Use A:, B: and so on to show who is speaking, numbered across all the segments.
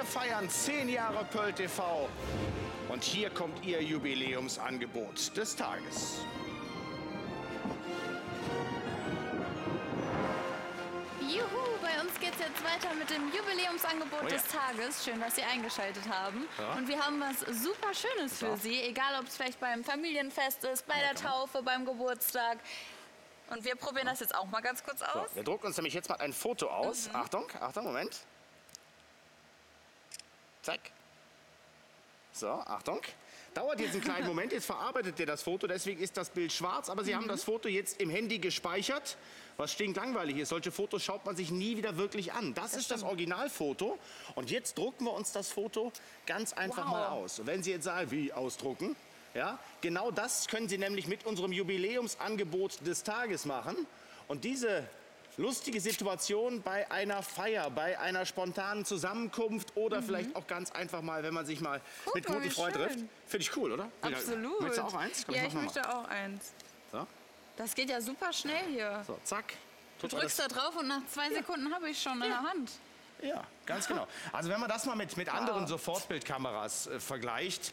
A: Wir feiern 10 Jahre Pearl TV. Und hier kommt Ihr Jubiläumsangebot des Tages.
B: Juhu, bei uns geht's jetzt weiter mit dem Jubiläumsangebot
A: Oh ja.
B: des Tages. Schön, dass Sie eingeschaltet haben.
A: Ja.
B: Und wir haben was super Schönes für
A: Ja.
B: Sie, egal ob es vielleicht beim Familienfest ist, bei der Taufe, beim Geburtstag. Und wir probieren das jetzt auch mal ganz kurz
A: So,
B: aus.
A: wir drucken uns nämlich jetzt mal ein Foto aus.
B: Mhm.
A: Achtung, Achtung, Moment. Zack. So, Achtung. Dauert jetzt einen kleinen Moment, jetzt verarbeitet ihr das Foto, deswegen ist das Bild schwarz, aber Sie haben das Foto jetzt im Handy gespeichert, was stinklangweilig ist. Solche Fotos schaut man sich nie wieder wirklich an. Das, ist das Originalfoto und jetzt drucken wir uns das Foto ganz einfach
B: Wow.
A: mal aus. Und wenn Sie jetzt sagen, wie ausdrucken, ja, genau das können Sie nämlich mit unserem Jubiläumsangebot des Tages machen. Und diese lustige Situation bei einer Feier, bei einer spontanen Zusammenkunft oder vielleicht auch ganz einfach mal, wenn man sich mal
B: Guck
A: mit guten Freunden trifft. Finde ich cool, oder?
B: Absolut.
A: Möchtest du auch eins? Komm,
B: ja,
A: mach
B: ich
A: noch mal.
B: möchte auch eins.
A: So,
B: Das geht ja super schnell hier.
A: so, zack.
B: Du drückst da drauf und nach zwei Sekunden habe ich schon in der Hand.
A: Ja, ganz genau. Also wenn man das mal mit, mit anderen Sofortbildkameras äh, vergleicht,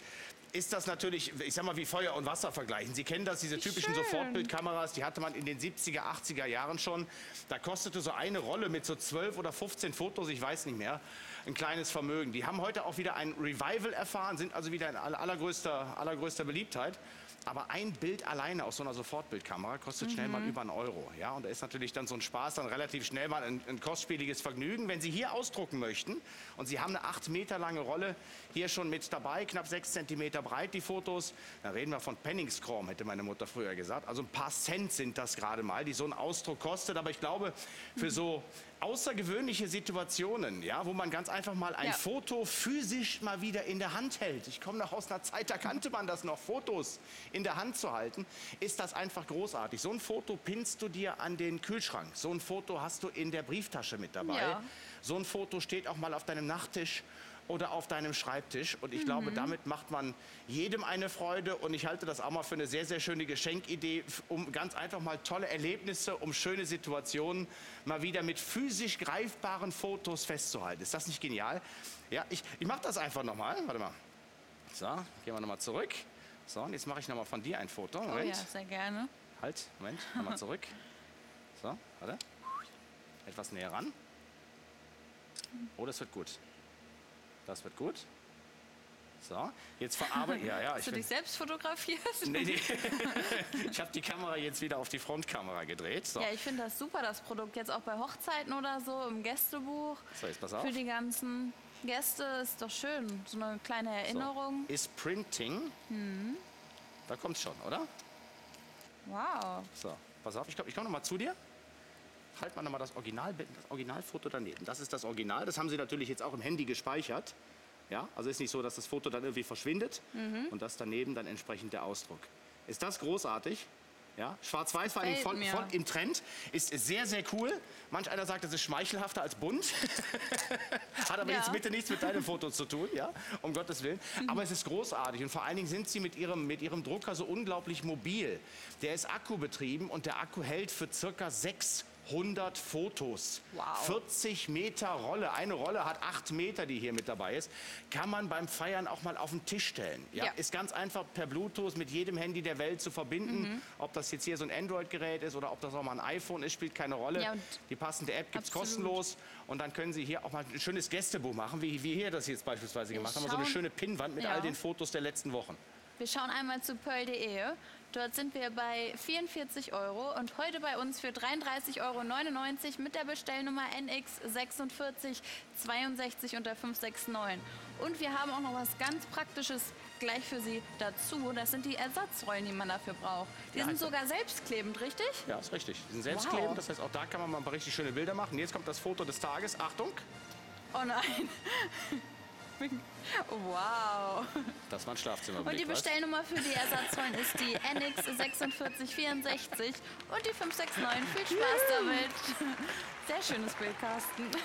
A: ist das natürlich, ich sag mal, wie Feuer und Wasser vergleichen. Sie kennen das, diese typischen
B: schön.
A: Sofortbildkameras, die hatte man in den 70er, 80er Jahren schon. Da kostete so eine Rolle mit so 12 oder 15 Fotos, ich weiß nicht mehr, ein kleines Vermögen. Die haben heute auch wieder ein Revival erfahren, sind also wieder in aller- allergrößter, allergrößter Beliebtheit. Aber ein Bild alleine aus so einer Sofortbildkamera kostet schnell mal über einen Euro. Ja? Und da ist natürlich dann so ein Spaß dann relativ schnell mal ein, ein kostspieliges Vergnügen. Wenn Sie hier ausdrucken möchten und Sie haben eine 8 Meter lange Rolle hier schon mit dabei, knapp 6 Zentimeter breit die Fotos, dann reden wir von Penningscrom, hätte meine Mutter früher gesagt. Also ein paar Cent sind das gerade mal, die so ein Ausdruck kostet. Aber ich glaube, für so außergewöhnliche Situationen, ja, wo man ganz einfach mal ein
B: Ja.
A: Foto physisch mal wieder in der Hand hält. Ich komme noch aus einer Zeit, da kannte man das noch, Fotos in der Hand zu halten, ist das einfach großartig. So ein Foto pinnst du dir an den Kühlschrank. So ein Foto hast du in der Brieftasche mit dabei.
B: Ja.
A: So ein Foto steht auch mal auf deinem Nachttisch oder auf deinem Schreibtisch. Und ich
B: Mhm.
A: glaube, damit macht man jedem eine Freude. Und ich halte das auch mal für eine sehr, sehr schöne Geschenkidee, um ganz einfach mal tolle Erlebnisse, um schöne Situationen mal wieder mit physisch greifbaren Fotos festzuhalten. Ist das nicht genial? Ja, ich, ich mache das einfach nochmal. Warte mal. So, gehen wir nochmal zurück. So, und jetzt mache ich nochmal von dir ein Foto.
B: Oh
A: Moment.
B: ja, sehr gerne.
A: Halt, Moment, nochmal zurück. So, warte. Etwas näher ran. Oh, das wird gut. Das wird gut. So, jetzt verarbeite Ja, ja, ich,
B: Hast du dich selbst fotografiert?
A: nee, nee. ich habe die Kamera jetzt wieder auf die Frontkamera gedreht. So,
B: Ja, ich finde das super, das Produkt. Jetzt auch bei Hochzeiten oder so, im Gästebuch.
A: so jetzt pass auf.
B: Für die ganzen Gäste ist doch schön. So eine kleine Erinnerung.
A: So. Ist Printing.
B: Mhm.
A: Da kommt's schon, oder?
B: Wow.
A: So, pass auf, ich komme ich komm noch mal zu dir. Halt mal noch mal das, Original, das Originalfoto daneben. Das ist das Original. Das haben Sie natürlich jetzt auch im Handy gespeichert. Ja, also ist nicht so, dass das Foto dann irgendwie verschwindet
B: Mhm.
A: und das daneben dann entsprechend der Ausdruck. Ist das großartig? Ja, Schwarz-Weiß war voll, voll im Trend, ist sehr, sehr cool. Manch einer sagt, das ist schmeichelhafter als bunt. Hat aber
B: Ja.
A: jetzt bitte nichts mit deinem Foto zu tun, ja, um Gottes Willen. Aber es ist großartig und vor allen Dingen sind sie mit ihrem, mit ihrem Drucker so unglaublich mobil. Der ist akkubetrieben und der Akku hält für circa 600 Fotos.
B: Wow.
A: 40 Meter Rolle. Eine Rolle hat 8 Meter, die hier mit dabei ist. Kann man beim Feiern auch mal auf den Tisch stellen. Ja?
B: Ja.
A: Ist ganz einfach per Bluetooth mit jedem Handy der Welt zu verbinden.
B: Mhm.
A: Ob das jetzt hier so ein Android-Gerät ist oder ob das auch mal ein iPhone ist, spielt keine Rolle.
B: Ja,
A: die passende App gibt es kostenlos. Und dann können Sie hier auch mal ein schönes Gästebuch machen, wie wir hier das jetzt beispielsweise gemacht haben. So eine
B: schauen-
A: schöne Pinnwand mit
B: Ja.
A: all den Fotos der letzten Wochen.
B: Wir schauen einmal zu pearl.de. Dort sind wir bei 44 Euro und heute bei uns für 33,99 Euro mit der Bestellnummer NX4662 unter 569. Und wir haben auch noch was ganz Praktisches gleich für Sie dazu. Das sind die Ersatzrollen, die man dafür braucht. Die
A: Ja,
B: sind
A: also-
B: sogar selbstklebend, richtig?
A: Ja, ist richtig. Die sind
B: Wow.
A: selbstklebend, das heißt, auch da kann man mal ein paar richtig schöne Bilder machen. Jetzt kommt das Foto des Tages. Achtung,
B: Oh nein. Wow.
A: das war ein Schlafzimmerblick.
B: Und die? Bestellnummer für die Ersatzrollen ist die NX4664 und die 569. Viel Spaß damit. Sehr schönes Bild, Carsten.